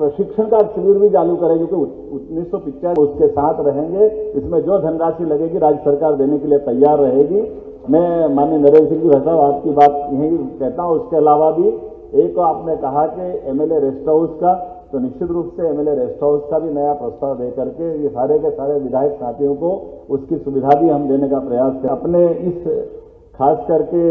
प्रशिक्षण का शिविर भी चालू करेगी जो उन्नीस सौ पिचासी उसके साथ रहेंगे। इसमें जो धनराशि लगेगी, राज्य सरकार देने के लिए तैयार रहेगी। मैं माननीय नरेंद्र सिंह जी भाई आपकी बात यही कहता हूँ। उसके अलावा भी एक आपने कहा कि एमएलए रेस्ट हाउस का तो निश्चित रूप से एमएलए रेस्ट हाउस का भी नया प्रस्ताव दे करके ये सारे के सारे विधायक साथियों को उसकी सुविधा भी हम देने का प्रयास करें। अपने इस, खास करके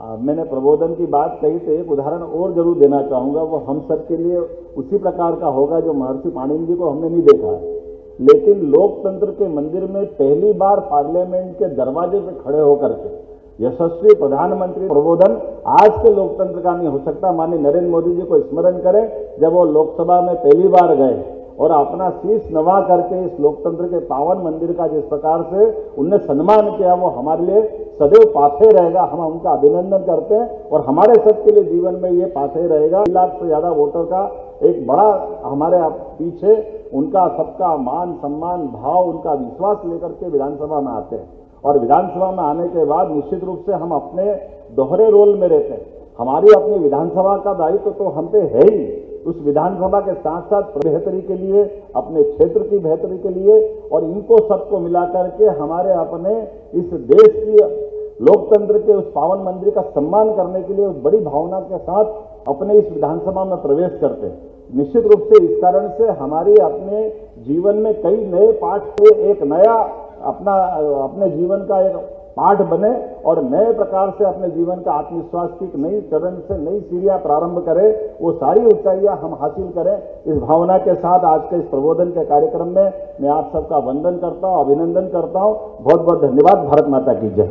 मैंने प्रबोधन की बात कही तो एक उदाहरण और ज़रूर देना चाहूँगा। वो हम सब के लिए उसी प्रकार का होगा जो महर्षि पाणिनि जी को हमने नहीं देखा। है लेकिन लोकतंत्र के मंदिर में पहली बार पार्लियामेंट के दरवाजे पे खड़े होकर के यशस्वी प्रधानमंत्री प्रबोधन आज के लोकतंत्र का नहीं हो सकता। माननीय नरेंद्र मोदी जी को स्मरण करें, जब वो लोकसभा में पहली बार गए और अपना शीश नवा करके इस लोकतंत्र के पावन मंदिर का जिस प्रकार से उनने सम्मान किया वो हमारे लिए सदैव पाथे रहेगा, हम उनका अभिनंदन करते हैं और हमारे सबके लिए जीवन में ये पाथे रहेगा। लाख से ज़्यादा वोटर का एक बड़ा हमारे पीछे, उनका सबका मान, सम्मान, भाव, उनका विश्वास लेकर के विधानसभा में आते हैं। और विधानसभा में आने के बाद निश्चित रूप से हम अपने दोहरे रोल में रहते हैं। हमारी अपनी विधानसभा का दायित्व तो हम पे है ही। उस विधानसभा के साथ साथ बेहतरी के लिए, अपने क्षेत्र की बेहतरी के लिए और इनको सबको मिलाकर के हमारे अपने इस देश की लोकतंत्र के उस पावन मंदिर का सम्मान करने के लिए उस बड़ी भावना के साथ अपने इस विधानसभा में प्रवेश करते हैं। निश्चित रूप से इस कारण से हमारी अपने जीवन में कई नए पाठ से एक नया अपना, अपने जीवन का एक पाठ बने और नए प्रकार से अपने जीवन का आत्मविश्वास की एक नई चरण से नई सीढ़ियाँ प्रारंभ करें, वो सारी ऊंचाइयाँ हम हासिल करें। इस भावना के साथ आज के इस प्रबोधन के कार्यक्रम में मैं आप सबका वंदन करता हूँ, अभिनंदन करता हूँ। बहुत बहुत धन्यवाद। भारत माता की जय।